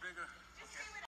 bigger.